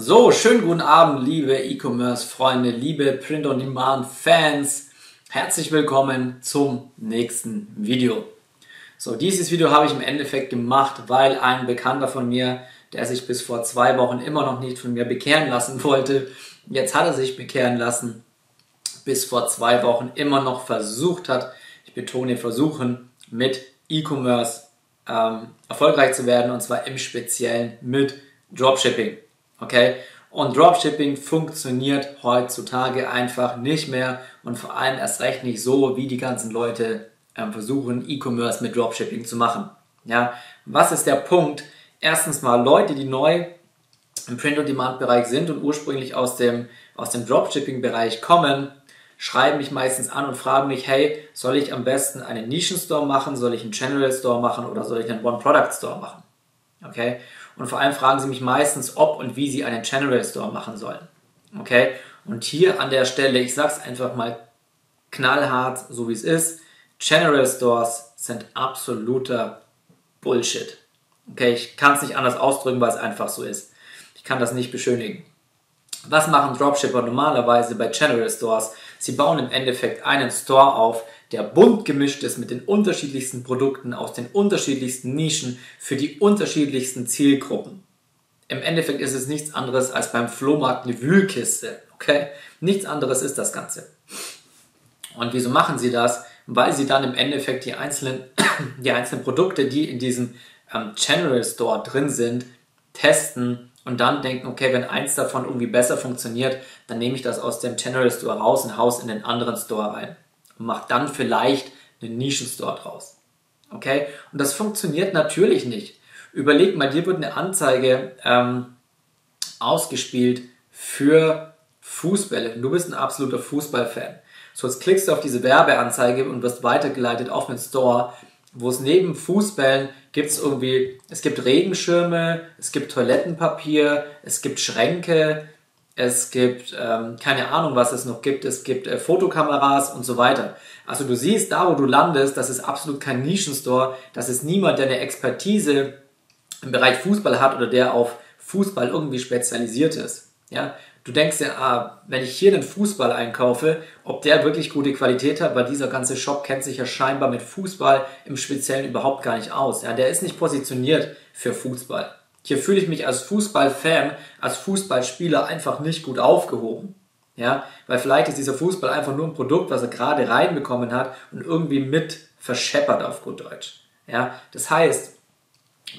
So, schönen guten Abend, liebe E-Commerce-Freunde, liebe Print-on-Demand-Fans. Herzlich willkommen zum nächsten Video. So, dieses Video habe ich im Endeffekt gemacht, weil ein Bekannter von mir, der sich bis vor zwei Wochen immer noch nicht von mir bekehren lassen wollte, jetzt hat er sich bekehren lassen, bis vor zwei Wochen immer noch versucht hat, ich betone versuchen, mit E-Commerce ähm, erfolgreich zu werden und zwar im Speziellen mit Dropshipping. Okay? Und Dropshipping funktioniert heutzutage einfach nicht mehr und vor allem erst recht nicht so, wie die ganzen Leute ähm, versuchen, E-Commerce mit Dropshipping zu machen. Ja, was ist der Punkt? Erstens mal Leute, die neu im Print-on-Demand-Bereich sind und ursprünglich aus dem, aus dem Dropshipping-Bereich kommen, schreiben mich meistens an und fragen mich, hey, soll ich am besten einen Nischen-Store machen, soll ich einen General Store machen oder soll ich einen One-Product-Store machen? Okay? Und vor allem fragen sie mich meistens, ob und wie sie einen General Store machen sollen. Okay? Und hier an der Stelle, ich sag's einfach mal knallhart, so wie es ist, General Stores sind absoluter Bullshit. Okay, ich kann es nicht anders ausdrücken, weil es einfach so ist. Ich kann das nicht beschönigen. Was machen Dropshipper normalerweise bei General Stores? Sie bauen im Endeffekt einen Store auf, der bunt gemischt ist mit den unterschiedlichsten Produkten aus den unterschiedlichsten Nischen für die unterschiedlichsten Zielgruppen. Im Endeffekt ist es nichts anderes als beim Flohmarkt eine Wühlkiste. Okay? Nichts anderes ist das Ganze. Und wieso machen sie das? Weil sie dann im Endeffekt die einzelnen, die einzelnen Produkte, die in diesem ähm, General Store drin sind, testen und dann denken, okay, wenn eins davon irgendwie besser funktioniert, dann nehme ich das aus dem General Store raus und haus in den anderen Store rein und macht dann vielleicht einen Nischenstore draus. Okay? Und das funktioniert natürlich nicht. Überleg mal, dir wird eine Anzeige ähm, ausgespielt für Fußbälle. Du bist ein absoluter Fußballfan. So, jetzt klickst du auf diese Werbeanzeige und wirst weitergeleitet auf einen Store, wo es neben Fußbällen gibt es irgendwie, es gibt Regenschirme, es gibt Toilettenpapier, es gibt Schränke, es gibt ähm, keine Ahnung, was es noch gibt, es gibt äh, Fotokameras und so weiter. Also du siehst, da wo du landest, das ist absolut kein Nischenstore, das ist niemand, der eine Expertise im Bereich Fußball hat oder der auf Fußball irgendwie spezialisiert ist. Ja, du denkst ja, ah, wenn ich hier einen Fußball einkaufe, ob der wirklich gute Qualität hat, weil dieser ganze Shop kennt sich ja scheinbar mit Fußball im Speziellen überhaupt gar nicht aus. Ja, der ist nicht positioniert für Fußball. Hier fühle ich mich als Fußballfan, als Fußballspieler einfach nicht gut aufgehoben. Ja, weil vielleicht ist dieser Fußball einfach nur ein Produkt, was er gerade reinbekommen hat und irgendwie mit verscheppert auf gut Deutsch. Ja, das heißt,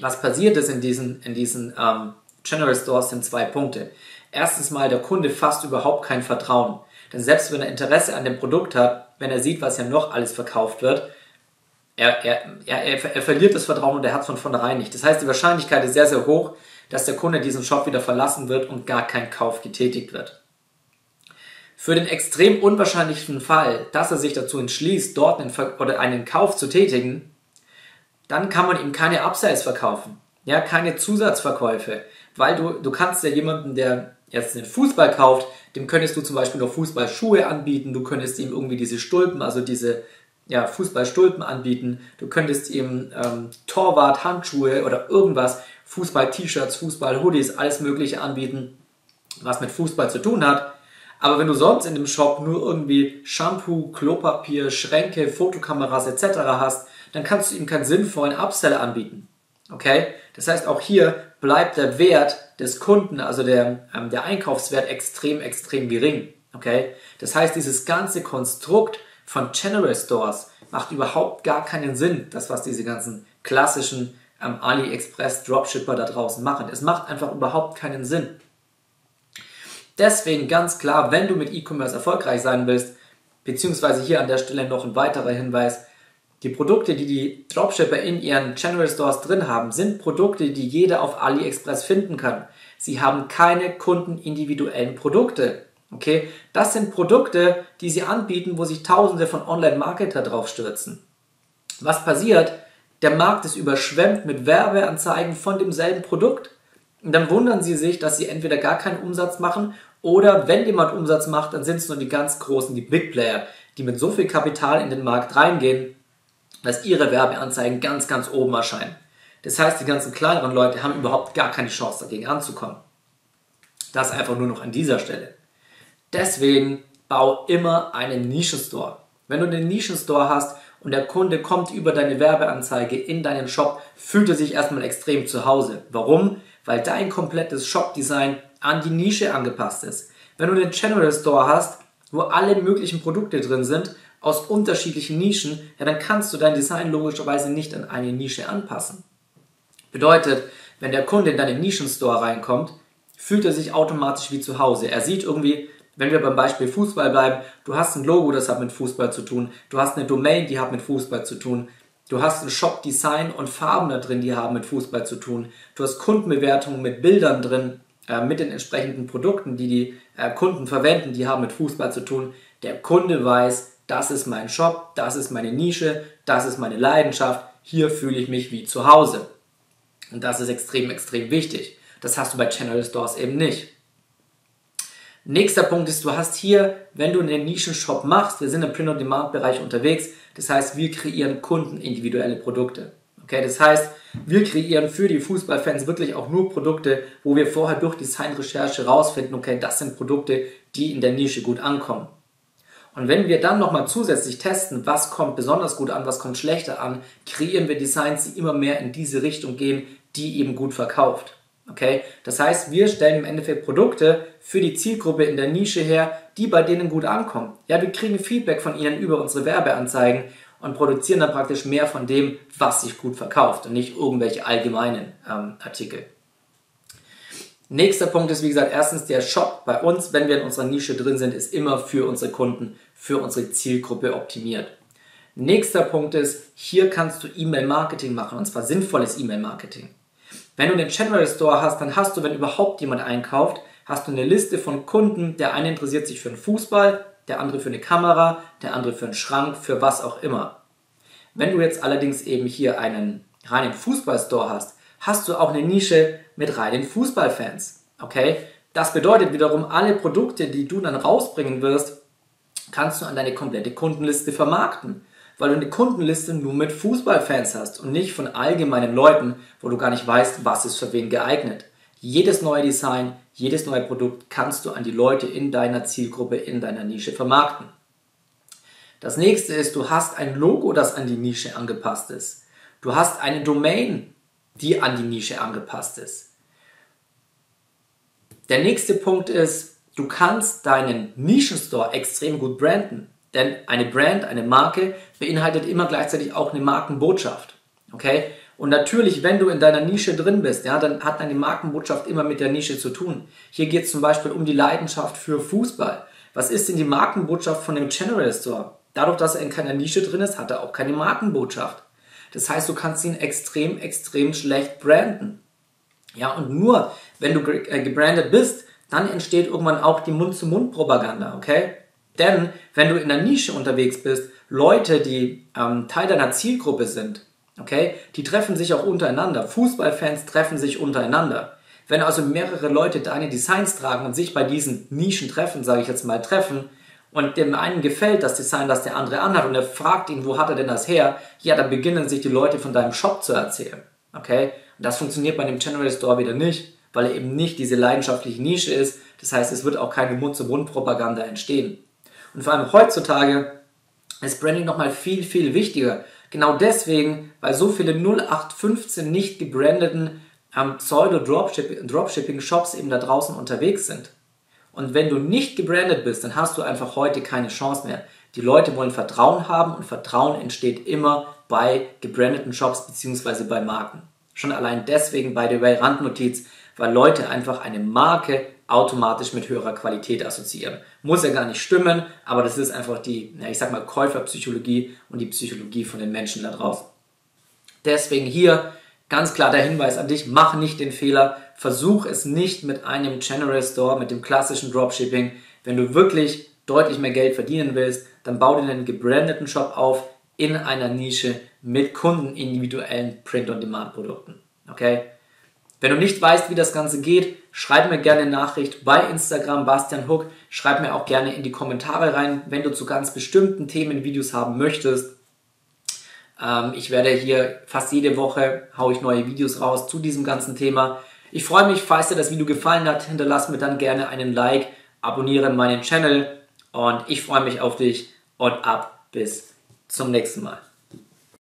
was passiert ist in diesen, in diesen ähm, General Stores sind zwei Punkte. Erstens mal, der Kunde fasst überhaupt kein Vertrauen. Denn selbst wenn er Interesse an dem Produkt hat, wenn er sieht, was ja noch alles verkauft wird, er, er, er, er verliert das Vertrauen und er hat es von vornherein nicht. Das heißt, die Wahrscheinlichkeit ist sehr, sehr hoch, dass der Kunde diesen Shop wieder verlassen wird und gar kein Kauf getätigt wird. Für den extrem unwahrscheinlichen Fall, dass er sich dazu entschließt, dort einen, oder einen Kauf zu tätigen, dann kann man ihm keine Upsells verkaufen. Ja, keine Zusatzverkäufe. Weil du, du kannst ja jemanden, der jetzt einen Fußball kauft, dem könntest du zum Beispiel noch Fußballschuhe anbieten, du könntest ihm irgendwie diese Stulpen, also diese ja, Fußballstulpen anbieten, du könntest ihm ähm, Torwart, Handschuhe oder irgendwas, Fußball-T-Shirts, Fußball-Hoodies, alles mögliche anbieten, was mit Fußball zu tun hat. Aber wenn du sonst in dem Shop nur irgendwie Shampoo, Klopapier, Schränke, Fotokameras etc. hast, dann kannst du ihm keinen sinnvollen Upsell anbieten. Okay? Das heißt, auch hier bleibt der Wert des Kunden, also der, ähm, der Einkaufswert extrem, extrem gering. Okay? Das heißt, dieses ganze Konstrukt von General Stores macht überhaupt gar keinen Sinn, das was diese ganzen klassischen ähm, AliExpress Dropshipper da draußen machen. Es macht einfach überhaupt keinen Sinn. Deswegen ganz klar, wenn du mit E-Commerce erfolgreich sein willst, beziehungsweise hier an der Stelle noch ein weiterer Hinweis, die Produkte, die die Dropshipper in ihren General Stores drin haben, sind Produkte, die jeder auf AliExpress finden kann. Sie haben keine kundenindividuellen Produkte. Okay, das sind Produkte, die sie anbieten, wo sich Tausende von Online-Marketer drauf stürzen. Was passiert? Der Markt ist überschwemmt mit Werbeanzeigen von demselben Produkt. Und dann wundern sie sich, dass sie entweder gar keinen Umsatz machen oder wenn jemand Umsatz macht, dann sind es nur die ganz großen, die Big Player, die mit so viel Kapital in den Markt reingehen, dass ihre Werbeanzeigen ganz, ganz oben erscheinen. Das heißt, die ganzen kleineren Leute haben überhaupt gar keine Chance dagegen anzukommen. Das einfach nur noch an dieser Stelle. Deswegen bau immer einen Nischenstore. Wenn du einen Nischenstore hast und der Kunde kommt über deine Werbeanzeige in deinen Shop, fühlt er sich erstmal extrem zu Hause. Warum? Weil dein komplettes Shop-Design an die Nische angepasst ist. Wenn du einen General Store hast, wo alle möglichen Produkte drin sind, aus unterschiedlichen Nischen, ja, dann kannst du dein Design logischerweise nicht an eine Nische anpassen. Bedeutet, wenn der Kunde in deinen Nischenstore reinkommt, fühlt er sich automatisch wie zu Hause. Er sieht irgendwie, wenn wir beim Beispiel Fußball bleiben, du hast ein Logo, das hat mit Fußball zu tun, du hast eine Domain, die hat mit Fußball zu tun, du hast ein Shop-Design und Farben da drin, die haben mit Fußball zu tun, du hast Kundenbewertungen mit Bildern drin, äh, mit den entsprechenden Produkten, die die äh, Kunden verwenden, die haben mit Fußball zu tun. Der Kunde weiß, das ist mein Shop, das ist meine Nische, das ist meine Leidenschaft, hier fühle ich mich wie zu Hause. Und das ist extrem, extrem wichtig. Das hast du bei Channel Stores eben nicht. Nächster Punkt ist, du hast hier, wenn du einen Nischenshop machst, wir sind im Print-on-Demand-Bereich unterwegs, das heißt, wir kreieren kundenindividuelle Produkte. Okay, das heißt, wir kreieren für die Fußballfans wirklich auch nur Produkte, wo wir vorher durch Designrecherche rausfinden, okay, das sind Produkte, die in der Nische gut ankommen. Und wenn wir dann nochmal zusätzlich testen, was kommt besonders gut an, was kommt schlechter an, kreieren wir Designs, die immer mehr in diese Richtung gehen, die eben gut verkauft. Okay? Das heißt, wir stellen im Endeffekt Produkte für die Zielgruppe in der Nische her, die bei denen gut ankommen. Ja, wir kriegen Feedback von ihnen über unsere Werbeanzeigen und produzieren dann praktisch mehr von dem, was sich gut verkauft und nicht irgendwelche allgemeinen ähm, Artikel. Nächster Punkt ist, wie gesagt, erstens der Shop bei uns, wenn wir in unserer Nische drin sind, ist immer für unsere Kunden, für unsere Zielgruppe optimiert. Nächster Punkt ist, hier kannst du E-Mail-Marketing machen und zwar sinnvolles E-Mail-Marketing. Wenn du einen General Store hast, dann hast du, wenn überhaupt jemand einkauft, hast du eine Liste von Kunden. Der eine interessiert sich für einen Fußball, der andere für eine Kamera, der andere für einen Schrank, für was auch immer. Wenn du jetzt allerdings eben hier einen reinen Fußballstore hast, hast du auch eine Nische mit reinen Fußballfans. Okay? Das bedeutet wiederum, alle Produkte, die du dann rausbringen wirst, kannst du an deine komplette Kundenliste vermarkten weil du eine Kundenliste nur mit Fußballfans hast und nicht von allgemeinen Leuten, wo du gar nicht weißt, was ist für wen geeignet. Jedes neue Design, jedes neue Produkt kannst du an die Leute in deiner Zielgruppe, in deiner Nische vermarkten. Das nächste ist, du hast ein Logo, das an die Nische angepasst ist. Du hast eine Domain, die an die Nische angepasst ist. Der nächste Punkt ist, du kannst deinen Nischenstore extrem gut branden. Denn eine Brand, eine Marke beinhaltet immer gleichzeitig auch eine Markenbotschaft. Okay? Und natürlich, wenn du in deiner Nische drin bist, ja, dann hat deine Markenbotschaft immer mit der Nische zu tun. Hier geht es zum Beispiel um die Leidenschaft für Fußball. Was ist denn die Markenbotschaft von dem General Store? Dadurch, dass er in keiner Nische drin ist, hat er auch keine Markenbotschaft. Das heißt, du kannst ihn extrem, extrem schlecht branden. Ja, und nur wenn du äh, gebrandet bist, dann entsteht irgendwann auch die Mund-zu-Mund-Propaganda, okay? Denn wenn du in der Nische unterwegs bist, Leute, die ähm, Teil deiner Zielgruppe sind, okay, die treffen sich auch untereinander. Fußballfans treffen sich untereinander. Wenn also mehrere Leute deine Designs tragen und sich bei diesen Nischen treffen, sage ich jetzt mal treffen, und dem einen gefällt das Design, das der andere anhat und er fragt ihn, wo hat er denn das her? Ja, dann beginnen sich die Leute von deinem Shop zu erzählen. Okay? Und das funktioniert bei dem General Store wieder nicht, weil er eben nicht diese leidenschaftliche Nische ist. Das heißt, es wird auch keine Mund-zu-Mund-Propaganda entstehen. Und vor allem heutzutage ist Branding nochmal viel, viel wichtiger. Genau deswegen, weil so viele 0815 nicht gebrandeten ähm, Pseudo-Dropshipping-Shops eben da draußen unterwegs sind. Und wenn du nicht gebrandet bist, dann hast du einfach heute keine Chance mehr. Die Leute wollen Vertrauen haben und Vertrauen entsteht immer bei gebrandeten Shops bzw. bei Marken. Schon allein deswegen, the way, Randnotiz, weil Leute einfach eine Marke automatisch mit höherer Qualität assoziieren. Muss ja gar nicht stimmen, aber das ist einfach die, ich sag mal, Käuferpsychologie und die Psychologie von den Menschen da draußen. Deswegen hier ganz klar der Hinweis an dich, mach nicht den Fehler, versuch es nicht mit einem General Store, mit dem klassischen Dropshipping. Wenn du wirklich deutlich mehr Geld verdienen willst, dann bau dir einen gebrandeten Shop auf in einer Nische mit kundenindividuellen Print-on-Demand-Produkten. Okay? Wenn du nicht weißt, wie das Ganze geht, schreib mir gerne eine Nachricht bei Instagram Bastian Hook. Schreib mir auch gerne in die Kommentare rein, wenn du zu ganz bestimmten Themen Videos haben möchtest. Ähm, ich werde hier fast jede Woche haue ich neue Videos raus zu diesem ganzen Thema. Ich freue mich, falls dir das Video gefallen hat, hinterlass mir dann gerne einen Like, abonniere meinen Channel und ich freue mich auf dich und ab bis zum nächsten Mal.